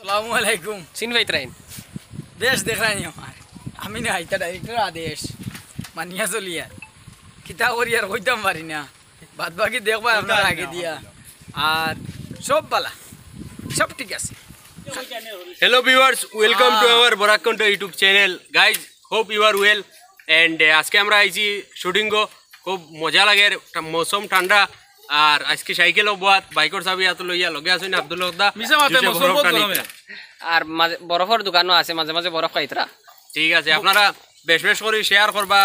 সালামু আলাইকুম। চিন পাইতরাইন দেশ দেখানি আমার আমি না এটা ডাইরেক্টর আদেশ মানিয়া চলিয়া কিতা করি আর কইতাম পারি না। বাদ বাকি দেখবা আপনার আগে দিয়া। আর সব বালা সব ঠিক আছে। Hello viewers, welcome to our Borakonto YouTube channel. Guys, hope you are well. And uh, আজকে আমরা আইছি শুটিং গো। খুব মজা লাগে একটা মৌসুম ঠান্ডা আর আজকে সাইকেল অবাত বাইকর চাবি হাতে লইয়া লগে আছেন আব্দুল হকদা। আর মাঝে বরফের দোকানও আছে মাঝে মাঝে বরফ খাইতরা ঠিক আছে আপনারা বেশ বেশ করে শেয়ার করবা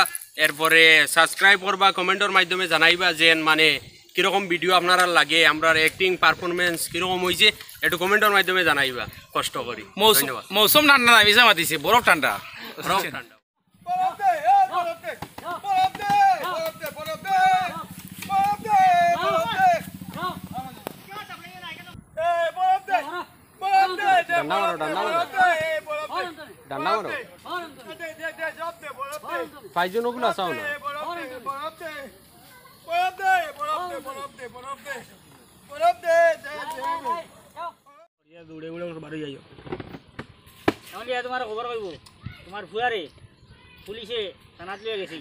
এরপরে সাবস্ক্রাইব করবা কমেন্টের মাধ্যমে জানাইবা যে মানে কীরকম ভিডিও আপনারা লাগে আমরা অ্যাক্টিং পারফরমেন্স কীরকম হয়েছে একটু কমেন্টের মাধ্যমে জানাইবা কষ্ট করি। মৌসুম ঠান্ডা না মিশা মাতিছে বরফ ঠান্ডা বরফ ঠান্ডা ডান্ডা মারো ডান্ডা মারো। ডান্ডা মারো। পাঁচজন ওগুলো আসাও না দিয়া তোমার খবর পুলিশে থানাত লিয়ে গেছে।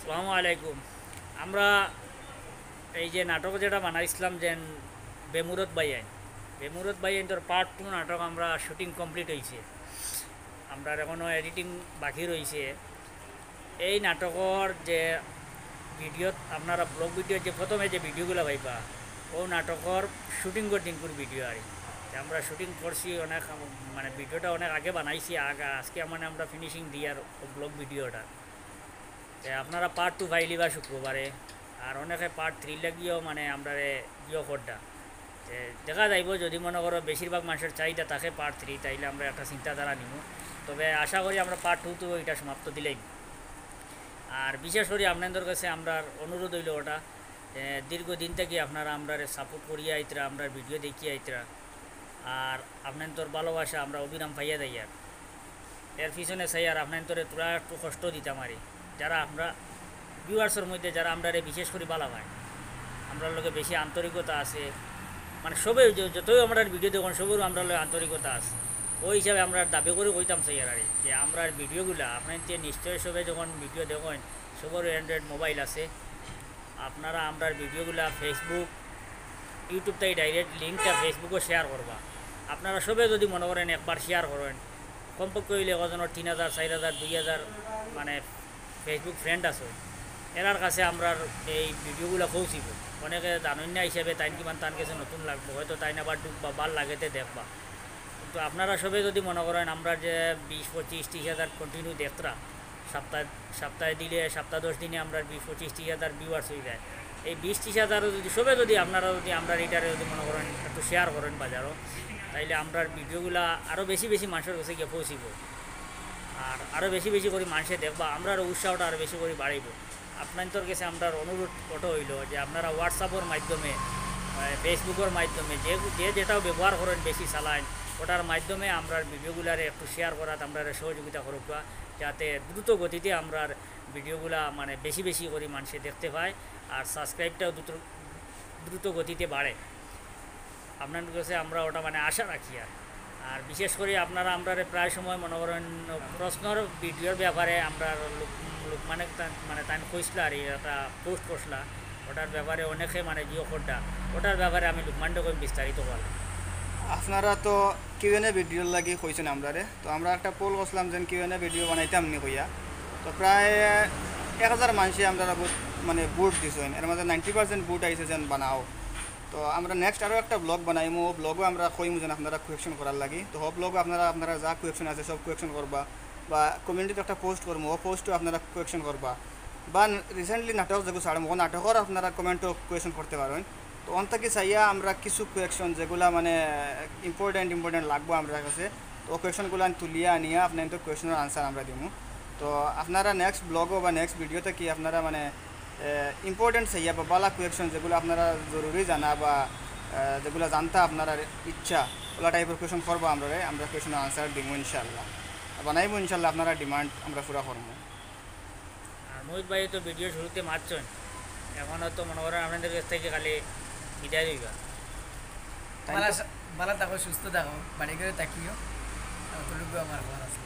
সালামু আলাইকুম আমরা এই যে নাটক যেটা বানাইছিলাম যে বেমুরত বাইয়াইন। বেমুরত বাইয়াইন তোর পার্ট টু নাটক আমরা শুটিং কমপ্লিট হয়েছে আমরা এখনও এডিটিং বাকি রয়েছে এই নাটকর যে ভিডিওত আপনারা ব্লগ ভিডিও যে প্রথমে যে ভিডিওগুলো পাইবা, ও নাটকর শুটিং টিঙ্কুর ভিডিও আর আমরা শুটিং করছি অনেক মানে ভিডিওটা অনেক আগে বানাইছি, আগে, আজকে মানে আমরা ফিনিশিং দিই আর ব্লগ ভিডিওটা। আপনারা পার্ট টু ফাইলিবা শুক্রবারে, আর অনেকে পার্ট থ্রি লাগিয়েও মানে আমরা গিয়েও করডা। তে দেখা যাইব, যদি মনে করো বেশিরভাগ মানুষের চাহিদা থাকে পার্ট থ্রি তাইলে আমরা একটা চিন্তাধারা নিব তবে আশা করি আমরা পার্ট টু তো এটা সমাপ্ত দিলেই। আর বিশেষ করে আপনাদের কাছে আমরা অনুরোধ হইল ওটা দীর্ঘদিন থেকে আপনারা আমরা সাপোর্ট করিয়া আইতরা আমরা ভিডিও দেখিয়ে আইতরা। আর আপনার তোর ভালোবাসা আমরা অবিরাম পাইয়া দেই আর। এর পিছনে চাই আর আপনার তোরে তোরা একটু কষ্ট দিতাম আরি। যারা আমরা ভিউয়ার্সের মধ্যে যারা আমরা বিশেষ করে ভালো হয় আমরা লোকে বেশি আন্তরিকতা আছে। মানে সবে য- যতই আমরা ভিডিও দেখুন, সবেরও আমরা লোক আন্তরিকতা আছে। ওই হিসাবে আমরা দাবি করে কইতাম সেই আর যে আমরা ভিডিওগুলা আপনার নিশ্চয়ই সবে যখন ভিডিও দেখুন সবার অ্যান্ড্রয়েড মোবাইল আছে। আপনারা আমরা ভিডিওগুলা ফেসবুক ইউটিউব তাই ডাইরেক্ট লিঙ্কটা ফেসবুকও শেয়ার করবা। আপনারা সবে যদি মনে করেন একবার শেয়ার করেন, কমপক্ষে হইলে কজনের তিন হাজার, চার হাজার, দুই হাজার মানে ফেসবুক ফ্রেন্ড আছে। এরার কাছে আমরা এই ভিডিওগুলো পৌঁছিব। অনেকে জানন্য হিসেবে তাই কিমান তার কাছে নতুন লাগবে, হয়তো তাই আবার ডুববা ভালো লাগেতে দেখবা। কিন্তু আপনারা সবে যদি মনে করেন আমরা যে বিশ, পঁচিশ, ত্রিশ হাজার কন্টিনিউ দেখতরা, সপ্তাহ, সপ্তাহে দিলে, সপ্তাহ দশ দিনে আমরা বিশ, পঁচিশ, ত্রিশ হাজার ভিউয়ার্স হয়ে যায়। এই বিশ, ত্রিশ হাজারও যদি, সবে যদি আপনারা যদি আমরা এটারে যদি মনে করেন একটু শেয়ার করেন বাজারও তাইলে আমরা ভিডিওগুলা আরও বেশি বেশি মানুষের কাছে গিয়ে পৌঁছিব। আর আরও বেশি বেশি করে মানুষে দেখবা আমরা আরও উৎসাহটা আরও বেশি করে বাড়াইব। আপনাদের কাছে আমরা অনুরোধ কত হইল যে আপনারা হোয়াটসঅ্যাপের মাধ্যমে ফেসবুকের মাধ্যমে যে যে যেটাও ব্যবহার করেন বেশি চালান, ওটার মাধ্যমে আমরা ভিডিওগুলারে একটু শেয়ার করাত আমরা সহযোগিতা করুক যাতে দ্রুত গতিতে আমরা ভিডিওগুলা মানে বেশি বেশি করে মানুষে দেখতে পায়, আর সাবস্ক্রাইবটাও দ্রুত দ্রুত গতিতে বাড়ে। আপনাদের কাছে আমরা ওটা মানে আশা রাখি আর। আর বিশেষ করে আপনারা আমরা প্রায় সময় মনে করেন, প্রশ্নর ভিডিওর ব্যাপারে আমরা লোক মানে মানে তাই কইসলা আর একটা পোস্ট করছিলা। ওটার ব্যাপারে অনেকে মানে জিও কোডটা, ওটার ব্যাপারে আমি লোকমান্ড কই বিস্তারিত বললাম আপনারা তো কিউ এন এ ভিডিওর লাগি কইছেন আমরারে। তো আমরা একটা পোল করছিলাম যেন কিউ এন ভিডিও বানাইতাম নি কইয়া। তো প্রায় এক হাজার মানুষে আমরা মানে বুট দিছেন। এর মধ্যে নাইনটি পার্সেন্ট বুট আইছে যেন বানাও। তো আমরা নেক্সট আরও একটা ব্লগ বানাইমু। ও ব্লগও আমরা কইমু যেন আপনারা কুয়েকশন করার লাগি। তো ও ব্লগ আপনারা আপনারা যা কুয়েকশন আছে সব কুয়েকশন করবা। বা কমিউনিটিতে একটা পোস্ট করবো ও পোস্টও আপনারা কুয়েকশন করবা। বা রিসেন্টলি নাটক যেগুলো ছাড়বো ও নাটকর আপনারা কমেন্টও কুয়েশন করতে পারেন। তো অন থেকে চাইয়া আমরা কিছু কুয়েকশন যেগুলা মানে ইম্পর্টেন্ট ইম্পর্টেন্ট লাগবো আমরা কাছে তো ও কুয়েশনগুলো তুলিয়া আনিয়া আপনার কুয়েশনের আনসার আমরা দিমু। তো আপনারা নেক্সট ব্লগও বা নেক্সট ভিডিওতে কি আপনারা মানে ইম্পর্টেন্ট চাইয়া বা বালা কুয়েকশন যেগুলো আপনারা জরুরি জানা বা যেগুলো জানতা আপনারা ইচ্ছা ওলা টাইপের কুয়েশন করব আমরা আমরা কুয়েশনের আনসার দিব ইনশাল্লাহ বানাইব ইনশাল্লাহ আপনারা ডিমান্ড আমরা পুরা করব আর মোহিত ভাই তো ভিডিও শুরুতে মারছেন এখনও তো মনে করেন আপনাদের কাছ থেকে খালি বিদায় দিবা ভালো ভালো থাকো সুস্থ থাকো বাড়ি করে তাকিও আমার ভালো আছে।